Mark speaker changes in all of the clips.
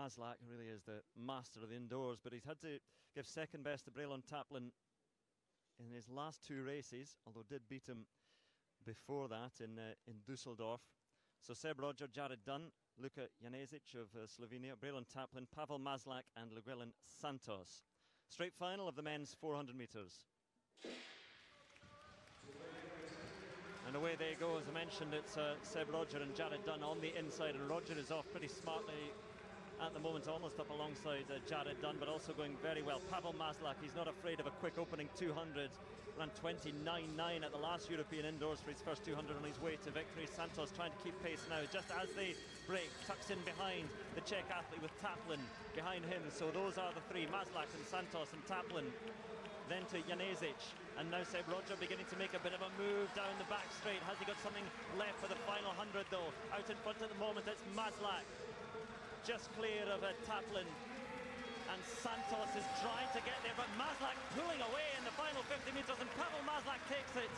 Speaker 1: Maslak really is the master of the indoors, but he's had to give second best to Bralon Taplin in his last two races, although did beat him before that in uh, in Dusseldorf. So Seb Rodger, Jarryd Dunn, Luka Janezic of uh, Slovenia, Bralon Taplin, Pavel Maslak, and Luguelín Santos. Straight final of the men's 400 metres. And away they go, as I mentioned, it's uh, Seb Rodger and Jarryd Dunn on the inside, and Rodger is off pretty smartly at the moment, almost up alongside uh, Jarryd Dunn, but also going very well. Pavel Maslak, he's not afraid of a quick opening 200, ran 29.9 at the last European indoors for his first 200 on his way to victory. Santos trying to keep pace now, just as they break, tucks in behind the Czech athlete with Taplin behind him. So those are the three, Maslak and Santos and Taplin then to Janezic, and now Seb Rodger beginning to make a bit of a move down the back straight. Has he got something left for the final 100 though? Out in front at the moment, it's Maslak, just clear of a Taplin. And Santos is trying to get there, but Maslak pulling away in the final 50 metres, and Pavel Maslak takes it.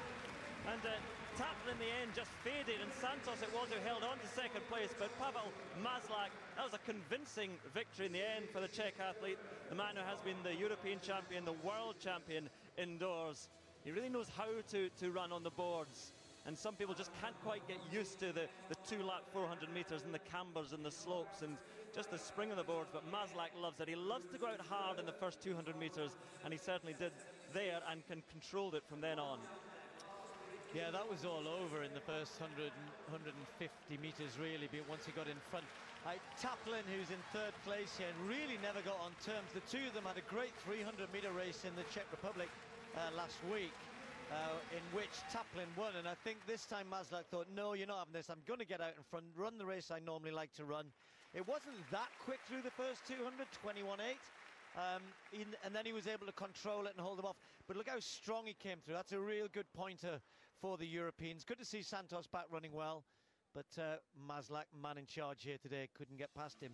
Speaker 1: And uh, Taplin in the end just faded, and Santos it was who held on to second place. But Pavel Maslak, that was a convincing victory in the end for the Czech athlete, the man who has been the European champion, the world champion indoors. He really knows how to, to run on the boards. And some people just can't quite get used to the, the two lap 400 metres and the cambers and the slopes and just the spring of the boards. But Maslak loves it. He loves to go out hard in the first 200 metres, and he certainly did there and can control it from then on.
Speaker 2: Yeah, that was all over in the first 100, 150 metres, really, but once he got in front. Uh, Taplin, who's in third place here, and really never got on terms. The two of them had a great 300 metre race in the Czech Republic uh, last week. Uh, in which Taplin won, and I think this time Maslak thought, no, you're not having this. I'm going to get out in front, run the race I normally like to run. It wasn't that quick through the first 200, 21.8. Um, and then he was able to control it and hold them off. But look how strong he came through. That's a real good pointer for the Europeans. Good to see Santos back running well. But uh, man in charge here today, couldn't get past him.